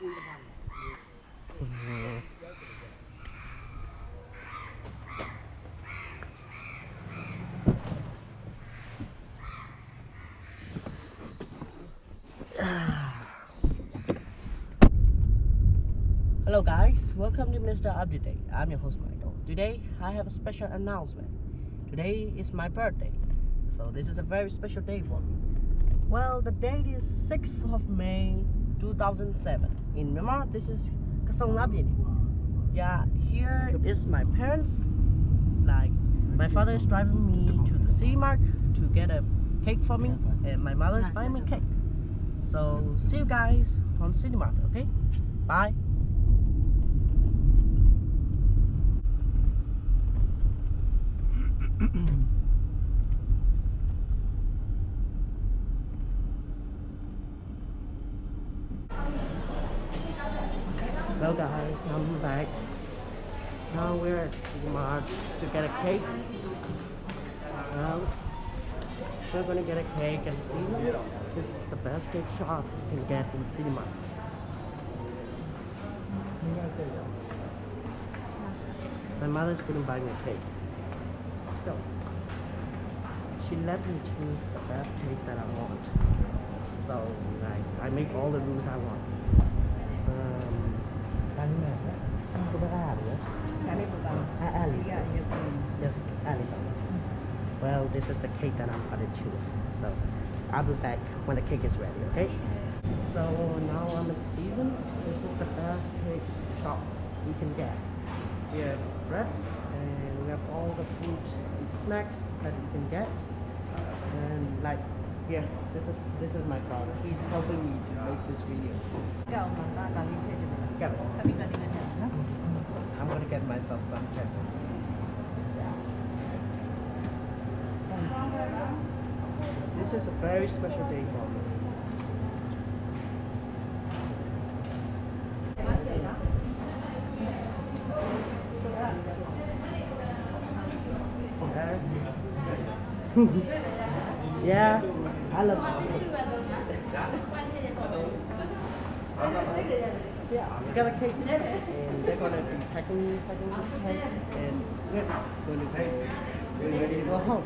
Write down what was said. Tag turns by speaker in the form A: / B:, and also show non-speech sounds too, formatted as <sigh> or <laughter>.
A: Hello guys, welcome to Mr. Update. Day. I'm your host Michael. Today I have a special announcement. Today is my birthday, so this is a very special day for me. Well, the date is 6th of May 2007. In Myanmar, this is Kasong Labini. Yeah, here is my parents. Like, my father is driving me to the City Mart to get a cake for me, and my mother is buying me cake. So, see you guys on City Mart, okay? Bye. <clears throat> Hello guys, I'm back. Now we're at Mart to get a cake. We're gonna get a cake and see. This is the best cake shop you can get in City Mart. My mother's gonna buy me a cake. Let's go. She let me choose the best cake that I want. So like I make all the rules I want. This is the cake that I'm gonna choose. So I'll be back when the cake is ready, okay? So now I'm at Seasons. This is the best cake shop you can get. We have breads and we have all the fruit and snacks that you can get. And like yeah, this is this is my father. He's helping me to make this video.
B: Kau mana kali tu je mana?
A: Got it.
B: Kami kali mana? Nah.
A: I'm gonna get myself some candles. This is a very special day for me. <laughs> yeah, I love Yeah, we got a cake. And they're gonna be packing, packing this cake. And we're going to. We're ready to go home.